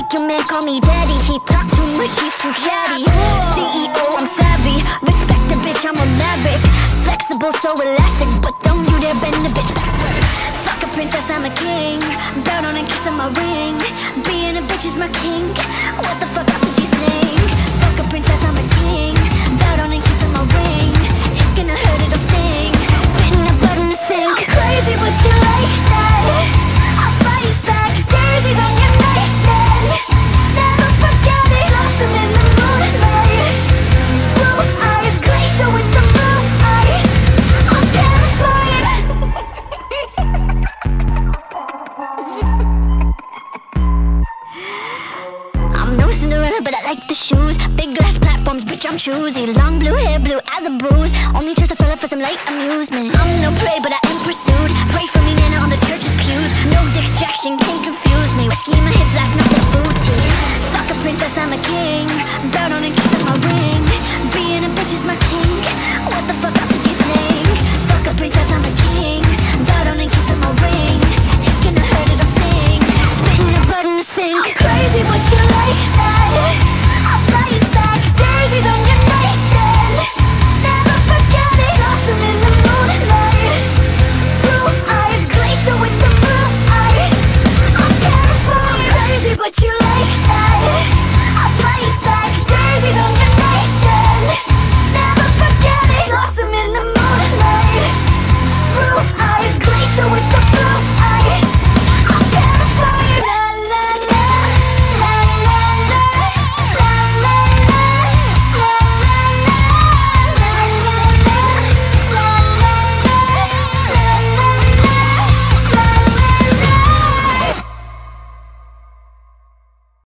Make your man call me daddy. He talk too much, he's too chatty CEO, I'm savvy. Respect the bitch, I'm a maverick. Flexible, so elastic But don't you dare bend the bitch backward Fuck a princess, I'm a king. Down and kiss on my ring. Being a bitch is my king. What but I like the shoes. Big glass platforms, bitch, I'm choosy. Long blue hair, blue as a bruise. Only trust a fella for some light amusement. I'm no prey, but I am pursued. Pray for